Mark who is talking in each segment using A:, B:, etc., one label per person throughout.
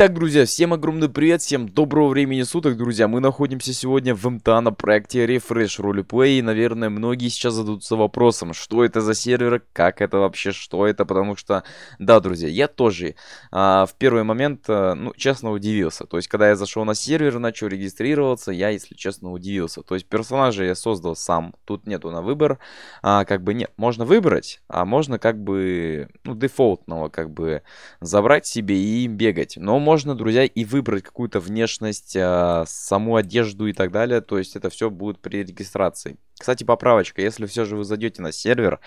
A: Итак, друзья, всем огромный привет, всем доброго времени суток, друзья. Мы находимся сегодня в МТА на проекте Refresh Roleplay. И, наверное, многие сейчас зададутся вопросом, что это за сервер, как это вообще, что это. Потому что, да, друзья, я тоже а, в первый момент, а, ну, честно, удивился. То есть, когда я зашел на сервер, начал регистрироваться, я, если честно, удивился. То есть, персонажа я создал сам, тут нету на выбор. А, как бы нет, можно выбрать, а можно как бы, ну, дефолтного как бы забрать себе и бегать. Но можно, друзья, и выбрать какую-то внешность, а, саму одежду и так далее. То есть это все будет при регистрации. Кстати, поправочка, если все же вы зайдете на сервер,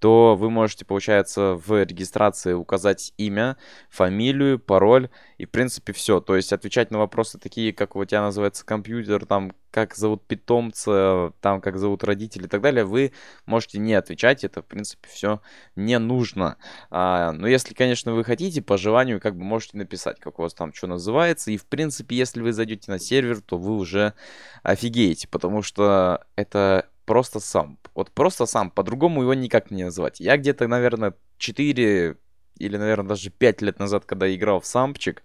A: то вы можете, получается, в регистрации указать имя, фамилию, пароль и, в принципе, все. То есть отвечать на вопросы такие, как у тебя называется компьютер, там, как зовут питомца, там, как зовут родители и так далее, вы можете не отвечать, это, в принципе, все не нужно. А, но если, конечно, вы хотите, по желанию, как бы можете написать, как у вас там что называется, и, в принципе, если вы зайдете на сервер, то вы уже офигеете, потому что это просто сам. Вот просто сам, по-другому его никак не назвать. Я где-то, наверное, 4 или, наверное, даже 5 лет назад, когда играл в сампчик,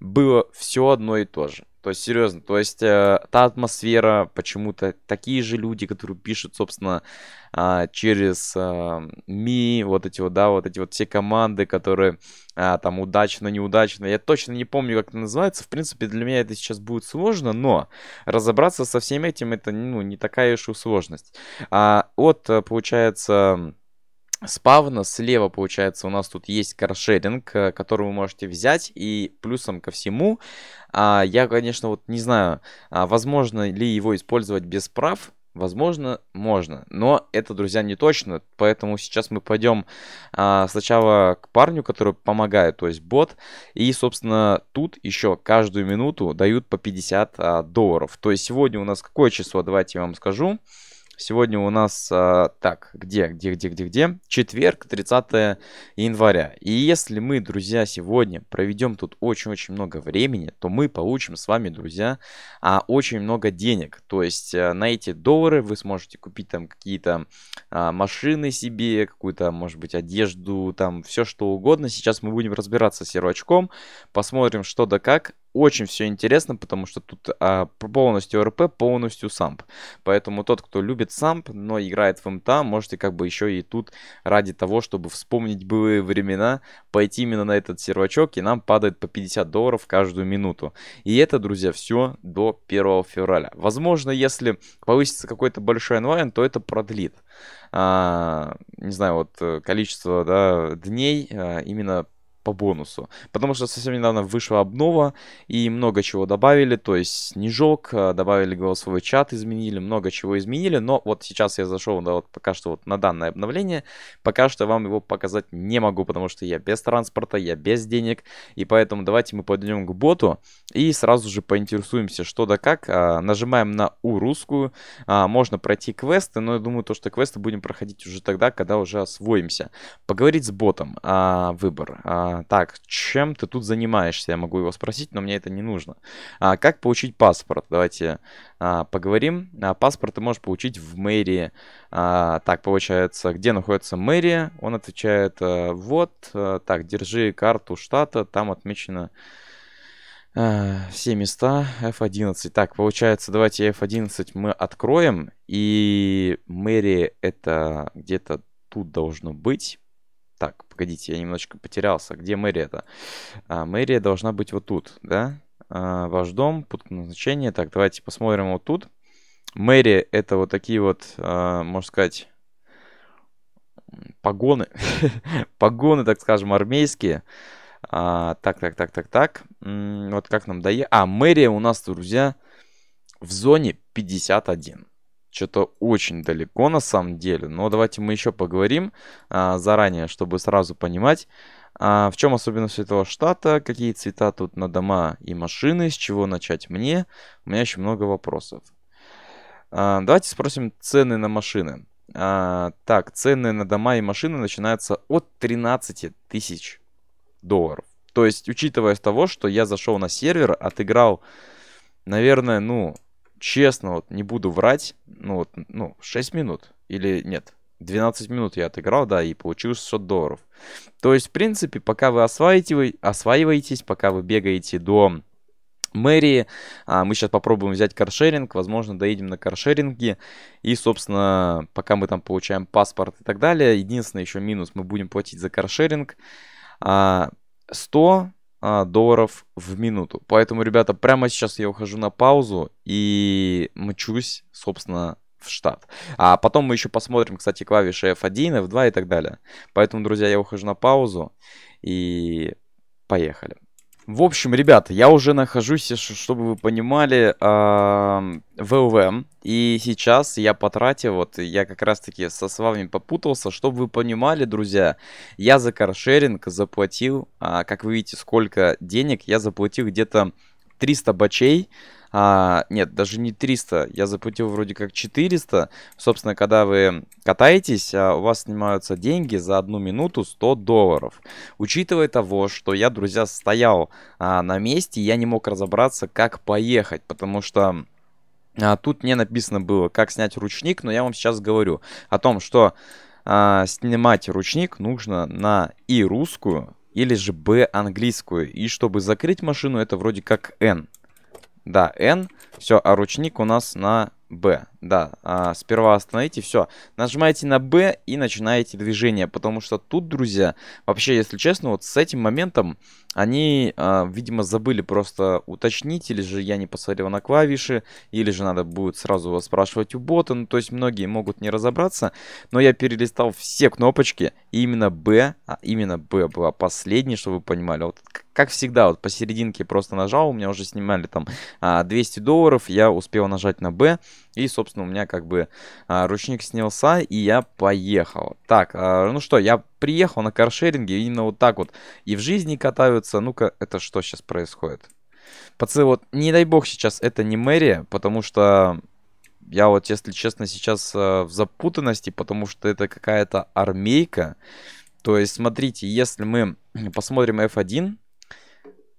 A: было все одно и то же. То есть, серьезно, то есть, э, та атмосфера, почему-то такие же люди, которые пишут, собственно, э, через э, Ми, вот эти вот, да, вот эти вот все команды, которые э, там удачно, неудачно, я точно не помню, как это называется, в принципе, для меня это сейчас будет сложно, но разобраться со всем этим, это, ну, не такая уж и сложность. А, вот, э, получается спавна слева, получается, у нас тут есть каршеринг, э, который вы можете взять. И плюсом ко всему, а, я, конечно, вот не знаю, а, возможно ли его использовать без прав. Возможно, можно, но это, друзья, не точно, поэтому сейчас мы пойдем а, сначала к парню, который помогает, то есть бот, и, собственно, тут еще каждую минуту дают по 50 а, долларов. То есть сегодня у нас какое число, давайте я вам скажу. Сегодня у нас, а, так, где, где, где, где, где? Четверг, 30 января. И если мы, друзья, сегодня проведем тут очень-очень много времени, то мы получим с вами, друзья, а, очень много денег. То есть а, на эти доллары вы сможете купить там какие-то а, машины себе, какую-то, может быть, одежду, там все что угодно. Сейчас мы будем разбираться с сервачком, посмотрим что да как очень все интересно, потому что тут а, полностью РП, полностью самп. Поэтому тот, кто любит самп, но играет в МТА, можете как бы еще и тут ради того, чтобы вспомнить былые времена, пойти именно на этот сервачок, и нам падает по 50 долларов каждую минуту. И это, друзья, все до 1 февраля. Возможно, если повысится какой-то большой онлайн, то это продлит. А, не знаю, вот э, количество да, дней а, именно по бонусу. Потому что совсем недавно вышла обнова и много чего добавили. То есть снежок, э, добавили голосовой чат, изменили, много чего изменили. Но вот сейчас я зашел, да, вот пока что вот на данное обновление. Пока что вам его показать не могу, потому что я без транспорта, я без денег. И поэтому давайте мы пойдем к боту и сразу же поинтересуемся, что да как. А, нажимаем на У русскую. А, можно пройти квесты, но я думаю, то, что квесты будем проходить уже тогда, когда уже освоимся. Поговорить с ботом. А, выбор. А, так, чем ты тут занимаешься? Я могу его спросить, но мне это не нужно. А, как получить паспорт? Давайте а, поговорим. А, паспорт ты можешь получить в мэрии. А, так, получается, где находится мэрия? Он отвечает, а, вот, а, так, держи карту штата, там отмечено а, все места F11. Так, получается, давайте F11 мы откроем. И мэрия это где-то тут должно быть. Так, погодите, я немножечко потерялся. Где мэрия-то? А, мэрия должна быть вот тут, да? А, ваш дом, пункт назначения. Так, давайте посмотрим вот тут. Мэрия это вот такие вот, а, можно сказать, погоны. погоны, так скажем, армейские. А, так, так, так, так, так. Вот как нам дает. А, мэрия у нас, друзья, в зоне 51 что-то очень далеко на самом деле. Но давайте мы еще поговорим а, заранее, чтобы сразу понимать, а, в чем особенность этого штата, какие цвета тут на дома и машины, с чего начать мне. У меня еще много вопросов. А, давайте спросим цены на машины. А, так, цены на дома и машины начинаются от 13 тысяч долларов. То есть, учитывая того, что я зашел на сервер, отыграл, наверное, ну, честно, вот не буду врать, ну вот, ну, 6 минут или нет, 12 минут я отыграл, да, и получил 600 долларов. То есть, в принципе, пока вы осваиваете, осваиваетесь, пока вы бегаете до мэрии, а, мы сейчас попробуем взять каршеринг, возможно, доедем на каршеринге, и, собственно, пока мы там получаем паспорт и так далее, единственный еще минус, мы будем платить за каршеринг а, 100 а, долларов в минуту. Поэтому, ребята, прямо сейчас я ухожу на паузу и мчусь, собственно, в штат. А потом мы еще посмотрим, кстати, клавиши F1, F2 и так далее. Поэтому, друзья, я ухожу на паузу и поехали. В общем, ребята, я уже нахожусь, чтобы вы понимали, в ЛВМ. И сейчас я потратил, вот я как раз таки со с вами попутался, чтобы вы понимали, друзья, я за каршеринг заплатил, а, как вы видите, сколько денег, я заплатил где-то 300 бачей, а, нет, даже не 300, я заплатил вроде как 400. Собственно, когда вы катаетесь, а, у вас снимаются деньги за одну минуту 100 долларов. Учитывая того, что я, друзья, стоял а, на месте, я не мог разобраться, как поехать, потому что... А, тут не написано было, как снять ручник, но я вам сейчас говорю о том, что а, снимать ручник нужно на и русскую, или же Б английскую. И чтобы закрыть машину, это вроде как N. Да, N. Все, а ручник у нас на B. Да, а, сперва остановите, все. Нажимаете на B и начинаете движение, потому что тут, друзья, вообще, если честно, вот с этим моментом они, а, видимо, забыли просто уточнить, или же я не посмотрел на клавиши, или же надо будет сразу спрашивать у бота, ну, то есть многие могут не разобраться, но я перелистал все кнопочки, и именно B, а именно B была последней, чтобы вы понимали, вот как всегда, вот посерединке просто нажал, у меня уже снимали там 200 а, долларов, я успел нажать на B, и, собственно, у меня как бы а, ручник снялся, и я поехал. Так, а, ну что, я приехал на каршеринге, именно вот так вот и в жизни катаются. Ну-ка, это что сейчас происходит? Пацаны, вот не дай бог сейчас это не мэрия, потому что я вот, если честно, сейчас э, в запутанности, потому что это какая-то армейка. То есть, смотрите, если мы посмотрим F1...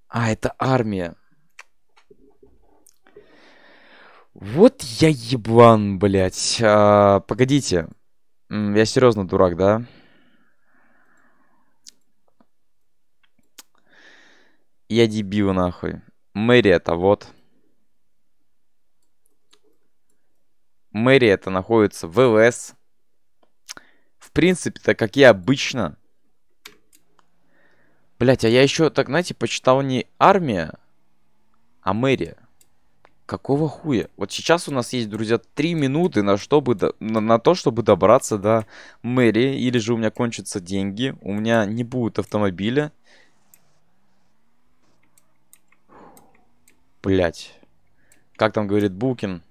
A: А, это армия. Вот я еблан, блядь. А, погодите. Я серьезно дурак, да? Я дебил, нахуй. Мэри это вот. Мэри это находится в ЛС. В принципе-то, как и обычно. Блять, а я еще, так, знаете, почитал не армия, а мэрия. Какого хуя? Вот сейчас у нас есть, друзья, 3 минуты на, чтобы до... на, на то, чтобы добраться до мэрии. Или же у меня кончатся деньги. У меня не будет автомобиля. Блять. Как там говорит Букин?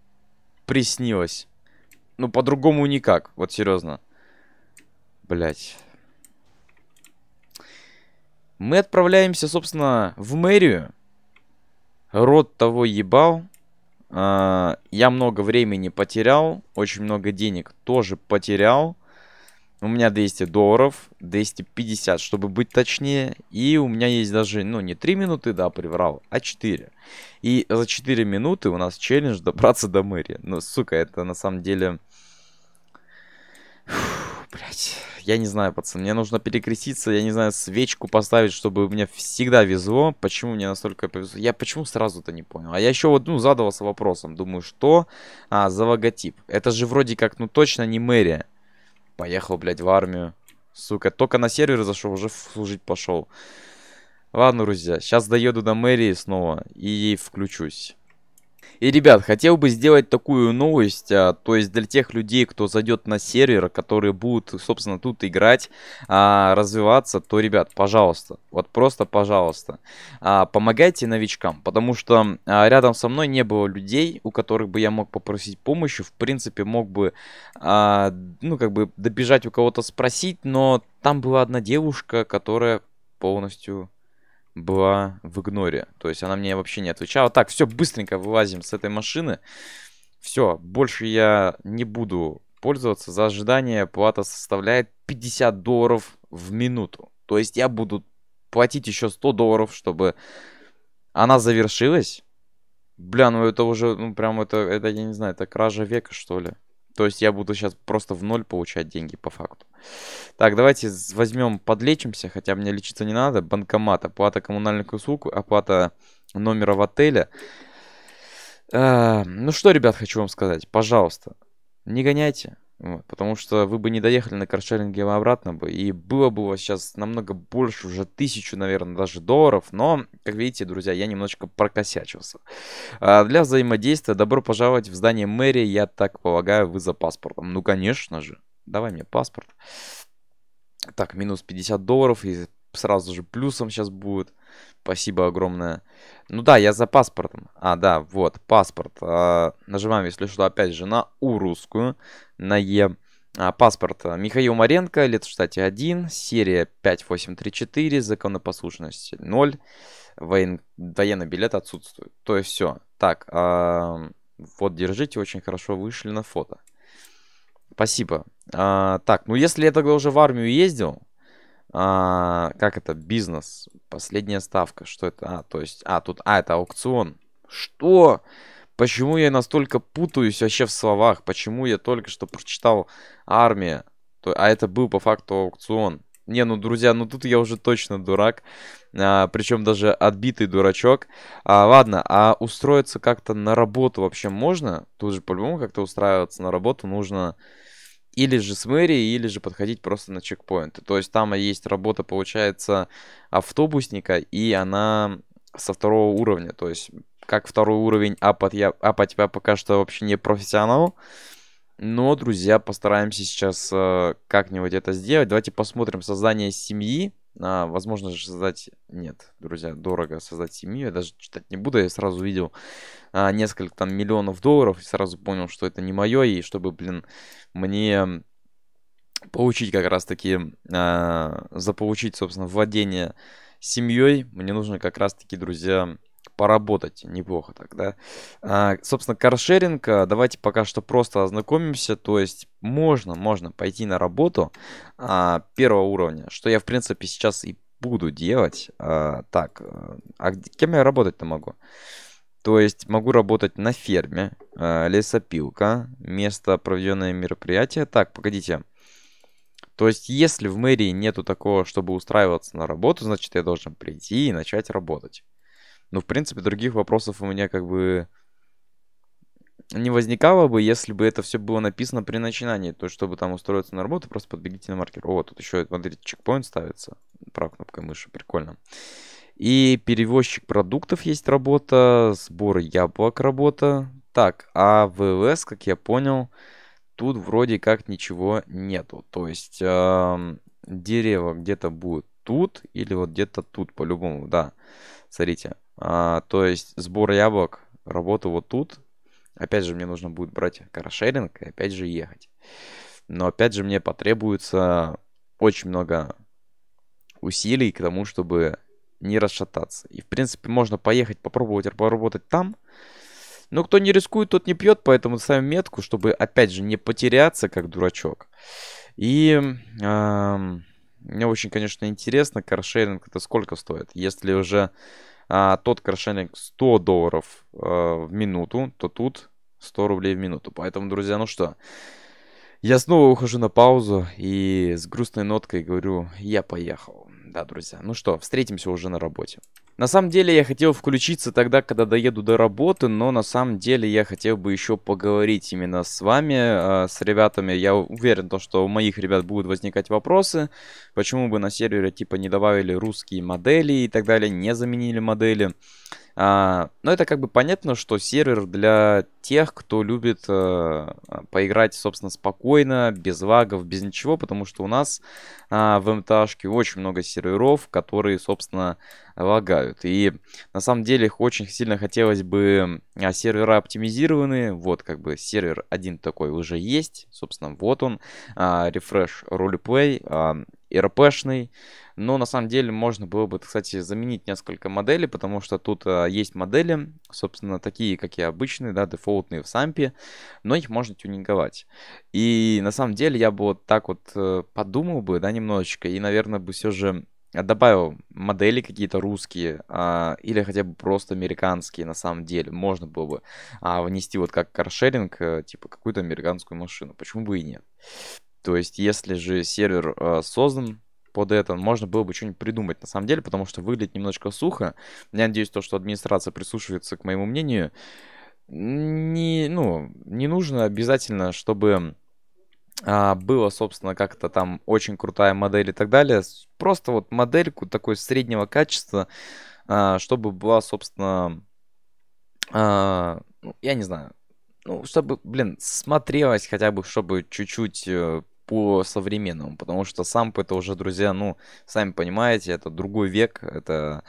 A: Приснилось. Ну, по-другому никак. Вот серьезно. Блять. Мы отправляемся, собственно, в мэрию. Рот того ебал. А, я много времени потерял, очень много денег тоже потерял. У меня 200 долларов, 250, чтобы быть точнее. И у меня есть даже, ну, не 3 минуты, да, приврал, а 4. И за 4 минуты у нас челлендж добраться до мэрии. Ну, сука, это на самом деле... Я не знаю, пацан, мне нужно перекреститься, я не знаю, свечку поставить, чтобы мне всегда везло. Почему мне настолько повезло? Я почему сразу-то не понял? А я еще вот, ну, задавался вопросом. Думаю, что а, за логотип? Это же вроде как, ну, точно не мэрия. Поехал, блядь, в армию. Сука, только на сервер зашел, уже служить пошел. Ладно, друзья, сейчас доеду до мэрии снова и включусь. И, ребят, хотел бы сделать такую новость, а, то есть для тех людей, кто зайдет на сервер, которые будут, собственно, тут играть, а, развиваться, то, ребят, пожалуйста, вот просто пожалуйста, а, помогайте новичкам, потому что а, рядом со мной не было людей, у которых бы я мог попросить помощи, в принципе, мог бы, а, ну, как бы добежать у кого-то спросить, но там была одна девушка, которая полностью была в игноре. То есть она мне вообще не отвечала. Так, все, быстренько вылазим с этой машины. Все, больше я не буду пользоваться. За ожидание плата составляет 50 долларов в минуту. То есть я буду платить еще 100 долларов, чтобы она завершилась. Бля, ну это уже, ну прям это, это, я не знаю, это кража века, что ли. То есть я буду сейчас просто в ноль получать деньги по факту. Так, давайте возьмем, подлечимся, хотя мне лечиться не надо. Банкомат, оплата коммунальных услуг, оплата номера в отеле. А, ну что, ребят, хочу вам сказать. Пожалуйста, не гоняйте. Вот, потому что вы бы не доехали на каршеринге обратно бы, и было бы у вас сейчас намного больше, уже тысячу, наверное, даже долларов, но, как видите, друзья, я немножечко прокосячился. А для взаимодействия добро пожаловать в здание мэрии, я так полагаю, вы за паспортом. Ну, конечно же, давай мне паспорт. Так, минус 50 долларов, и сразу же плюсом сейчас будет. Спасибо огромное. Ну да, я за паспортом. А, да, вот, паспорт. А, нажимаем, если что, опять же, на У русскую, на Е. А, паспорт Михаил Маренко, лет, кстати, 1, серия 5834, законопослушность 0, воен... военный билет отсутствует. То есть все. Так, а, вот, держите, очень хорошо вышли на фото. Спасибо. А, так, ну если я тогда уже в армию ездил, а, как это, бизнес, последняя ставка, что это, а, то есть, а, тут, а, это аукцион. Что? Почему я настолько путаюсь вообще в словах? Почему я только что прочитал армия, то, а это был по факту аукцион? Не, ну, друзья, ну тут я уже точно дурак. А, причем даже отбитый дурачок. А, ладно, а устроиться как-то на работу вообще можно? Тут же по-любому как-то устраиваться на работу нужно или же с мэрией, или же подходить просто на чекпоинты. То есть там есть работа, получается, автобусника, и она со второго уровня. То есть как второй уровень апать я, апать я пока что вообще не профессионал. Но, друзья, постараемся сейчас э, как-нибудь это сделать. Давайте посмотрим создание семьи. А, возможно же создать... Нет, друзья, дорого создать семью. Я даже читать не буду. Я сразу видел а, несколько там миллионов долларов и сразу понял, что это не мое. И чтобы, блин, мне получить как раз-таки, а, заполучить, собственно, владение семьей, мне нужно как раз-таки, друзья, поработать неплохо так, да. А, собственно, каршеринг, а, давайте пока что просто ознакомимся, то есть можно, можно пойти на работу а, первого уровня, что я, в принципе, сейчас и буду делать. А, так, а кем я работать-то могу? То есть могу работать на ферме, а, лесопилка, место проведенное мероприятие. Так, погодите. То есть, если в мэрии нету такого, чтобы устраиваться на работу, значит, я должен прийти и начать работать. Ну, в принципе, других вопросов у меня как бы не возникало бы, если бы это все было написано при начинании. То есть, чтобы там устроиться на работу, просто подбегите на маркер. О, тут еще, смотрите, чекпоинт ставится. Правой кнопкой мыши, прикольно. И перевозчик продуктов есть работа, сбор яблок работа. Так, а ВВС, как я понял, тут вроде как ничего нету. То есть, э, дерево где-то будет тут или вот где-то тут, по-любому, да. Смотрите, а, то есть сбор яблок, работу вот тут. Опять же, мне нужно будет брать каршеринг и опять же ехать. Но опять же, мне потребуется очень много усилий к тому, чтобы не расшататься. И, в принципе, можно поехать, попробовать поработать там. Но кто не рискует, тот не пьет, поэтому ставим метку, чтобы, опять же, не потеряться, как дурачок. И э, мне очень, конечно, интересно, каршеринг это сколько стоит. Если уже а, тот крашенник 100 долларов а, в минуту, то тут 100 рублей в минуту. Поэтому, друзья, ну что, я снова ухожу на паузу и с грустной ноткой говорю, я поехал. Да, друзья, ну что, встретимся уже на работе. На самом деле я хотел включиться тогда, когда доеду до работы, но на самом деле я хотел бы еще поговорить именно с вами, э, с ребятами. Я уверен, то, что у моих ребят будут возникать вопросы, почему бы на сервере типа не добавили русские модели и так далее, не заменили модели. А, но это как бы понятно, что сервер для тех, кто любит а, поиграть, собственно, спокойно, без лагов, без ничего, потому что у нас а, в МТАшке очень много серверов, которые, собственно, лагают. И на самом деле их очень сильно хотелось бы а, сервера оптимизированные. Вот как бы сервер один такой уже есть. Собственно, вот он. А, Roleplay. А, РПшный. Но на самом деле можно было бы, кстати, заменить несколько моделей, потому что тут а, есть модели, собственно, такие, как и обычные, да, дефолтные в сампе, но их можно тюнинговать. И на самом деле я бы вот так вот э, подумал бы, да, немножечко, и, наверное, бы все же добавил модели какие-то русские а, или хотя бы просто американские на самом деле. Можно было бы а, внести вот как каршеринг, а, типа какую-то американскую машину. Почему бы и нет? То есть, если же сервер а, создан под это, можно было бы что-нибудь придумать на самом деле, потому что выглядит немножко сухо. Я надеюсь, то, что администрация прислушивается к моему мнению. Не, ну, не нужно обязательно, чтобы а, было, собственно, как-то там очень крутая модель и так далее. Просто вот модельку такой среднего качества, а, чтобы была, собственно, а, ну, я не знаю, ну, чтобы, блин, смотрелось хотя бы, чтобы чуть-чуть э, по современному, потому что сам это уже, друзья, ну, сами понимаете, это другой век, это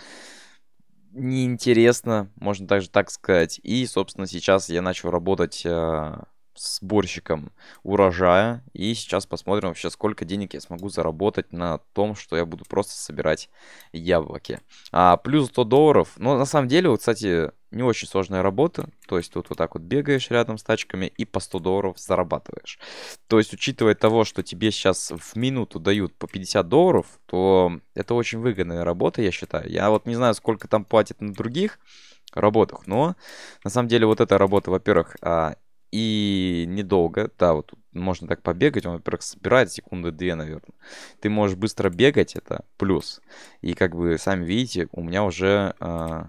A: неинтересно, можно также так сказать. И, собственно, сейчас я начал работать а, сборщиком урожая. И сейчас посмотрим вообще, сколько денег я смогу заработать на том, что я буду просто собирать яблоки. А, плюс 100 долларов. Ну, на самом деле, вот, кстати, не очень сложная работа. То есть тут вот так вот бегаешь рядом с тачками и по 100 долларов зарабатываешь. То есть, учитывая того, что тебе сейчас в минуту дают по 50 долларов, то это очень выгодная работа, я считаю. Я вот не знаю, сколько там платят на других работах, но на самом деле вот эта работа, во-первых, а, и недолго, да, вот можно так побегать, он, во-первых, собирает секунды две, наверное. Ты можешь быстро бегать, это плюс. И как бы, сами видите, у меня уже э,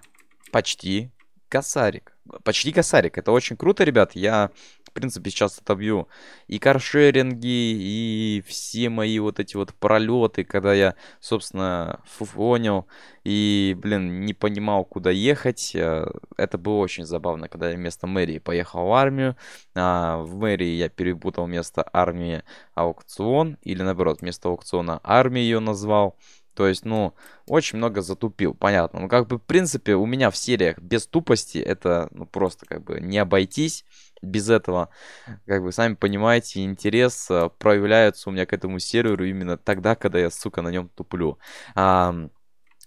A: почти косарик. Почти косарик. Это очень круто, ребят. Я в принципе, сейчас отобью и каршеринги, и все мои вот эти вот пролеты, когда я, собственно, фуфонил и, блин, не понимал, куда ехать. Э, это было очень забавно, когда я вместо мэрии поехал в армию. А в мэрии я перепутал место армии аукцион, или наоборот, вместо аукциона армии ее назвал. То есть, ну, очень много затупил, понятно. Ну, как бы, в принципе, у меня в сериях без тупости это, ну, просто, как бы, не обойтись без этого. Как бы, сами понимаете, интерес э, проявляется у меня к этому серверу именно тогда, когда я, сука, на нем туплю. А,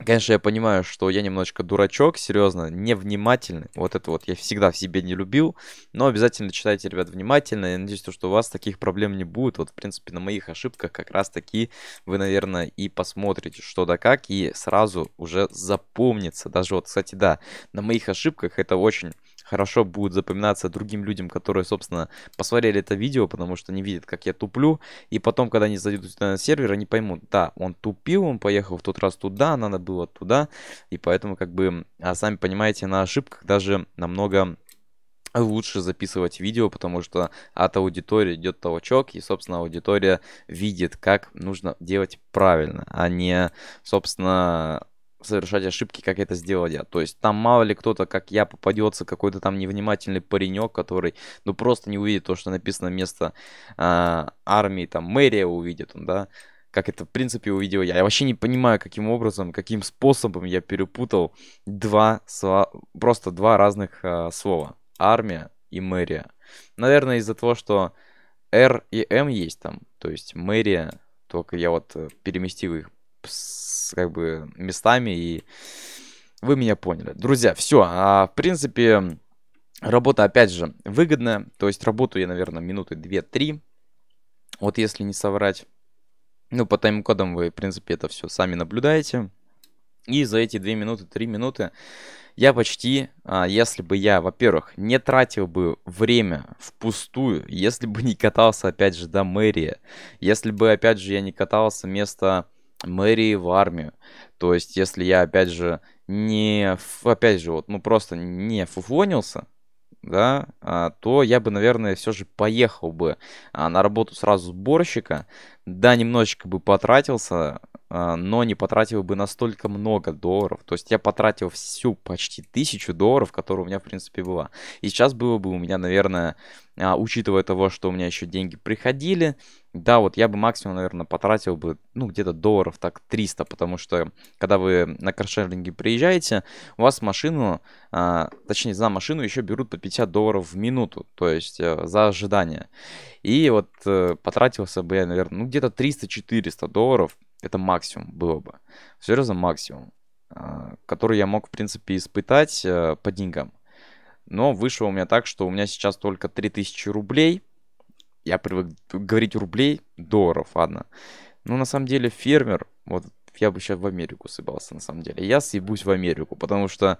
A: Конечно, я понимаю, что я немножечко дурачок, серьезно, невнимательный. Вот это вот я всегда в себе не любил. Но обязательно читайте, ребят, внимательно. Я надеюсь, что у вас таких проблем не будет. Вот, в принципе, на моих ошибках как раз таки вы, наверное, и посмотрите, что да как, и сразу уже запомнится. Даже вот, кстати, да, на моих ошибках это очень хорошо будет запоминаться другим людям, которые, собственно, посмотрели это видео, потому что не видят, как я туплю, и потом, когда они зайдут на сервер, они поймут, да, он тупил, он поехал в тот раз туда, надо было туда, и поэтому, как бы, а сами понимаете, на ошибках даже намного лучше записывать видео, потому что от аудитории идет толчок, и, собственно, аудитория видит, как нужно делать правильно, а не, собственно, совершать ошибки, как это сделал я. То есть там мало ли кто-то, как я, попадется, какой-то там невнимательный паренек, который, ну, просто не увидит то, что написано место э, армии, там, мэрия увидит он, да, как это, в принципе, увидел я. Я вообще не понимаю, каким образом, каким способом я перепутал два, просто два разных э, слова. Армия и мэрия. Наверное, из-за того, что R и M есть там, то есть мэрия, только я вот э, переместил их с как бы местами, и вы меня поняли. Друзья, все, а, в принципе, работа, опять же, выгодная, то есть работаю я, наверное, минуты 2-3, вот если не соврать. Ну, по тайм-кодам вы, в принципе, это все сами наблюдаете. И за эти 2 минуты, 3 минуты я почти, а, если бы я, во-первых, не тратил бы время впустую, если бы не катался, опять же, до мэрии, если бы, опять же, я не катался вместо мэрии в армию. То есть, если я, опять же, не, опять же, вот, ну, просто не фуфонился, да, а, то я бы, наверное, все же поехал бы а, на работу сразу сборщика. Да, немножечко бы потратился, а, но не потратил бы настолько много долларов. То есть я потратил всю почти тысячу долларов, которая у меня, в принципе, была. И сейчас было бы у меня, наверное, учитывая того, что у меня еще деньги приходили, да, вот я бы максимум, наверное, потратил бы, ну, где-то долларов так 300, потому что, когда вы на каршеринге приезжаете, у вас машину, а, точнее, за машину еще берут по 50 долларов в минуту, то есть а, за ожидание. И вот а, потратился бы я, наверное, ну, где-то 300-400 долларов, это максимум было бы. Серьезно, максимум, а, который я мог, в принципе, испытать а, по деньгам. Но вышло у меня так, что у меня сейчас только 3000 рублей. Я привык говорить рублей, долларов, ладно. Но на самом деле фермер, вот я бы сейчас в Америку съебался, на самом деле. Я съебусь в Америку, потому что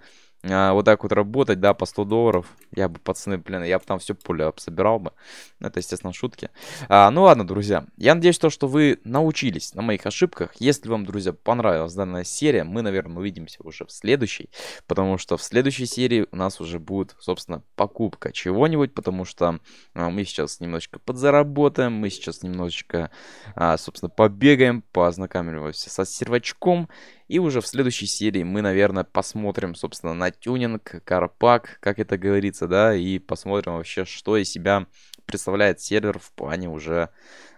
A: а, вот так вот работать, да, по 100 долларов, я бы, пацаны, блин, я бы там все поле собирал бы. Это, естественно, шутки. А, ну ладно, друзья, я надеюсь, то, что вы научились на моих ошибках. Если вам, друзья, понравилась данная серия, мы, наверное, увидимся уже в следующей, потому что в следующей серии у нас уже будет, собственно, покупка чего-нибудь, потому что а, мы сейчас немножечко подзаработаем, мы сейчас немножечко, а, собственно, побегаем, познакомимся со сервачком, и уже в следующей серии мы, наверное, посмотрим, собственно, на тюнинг, карпак, как это говорится, да, и посмотрим вообще, что из себя представляет сервер в плане уже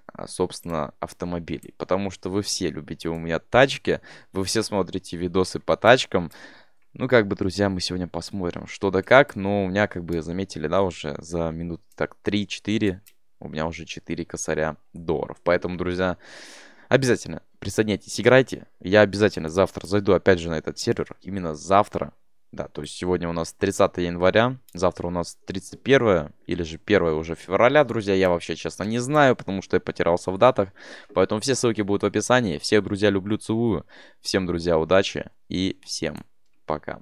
A: а, собственно, автомобилей. Потому что вы все любите у меня тачки, вы все смотрите видосы по тачкам. Ну, как бы, друзья, мы сегодня посмотрим, что да как. Но у меня, как бы, заметили, да, уже за минут так 3-4, у меня уже 4 косаря долларов. Поэтому, друзья, Обязательно присоединяйтесь, играйте. Я обязательно завтра зайду опять же на этот сервер. Именно завтра. Да, то есть сегодня у нас 30 января, завтра у нас 31 или же 1 уже февраля, друзья. Я вообще, честно, не знаю, потому что я потерялся в датах. Поэтому все ссылки будут в описании. Всех, друзья, люблю, целую. Всем, друзья, удачи и всем пока.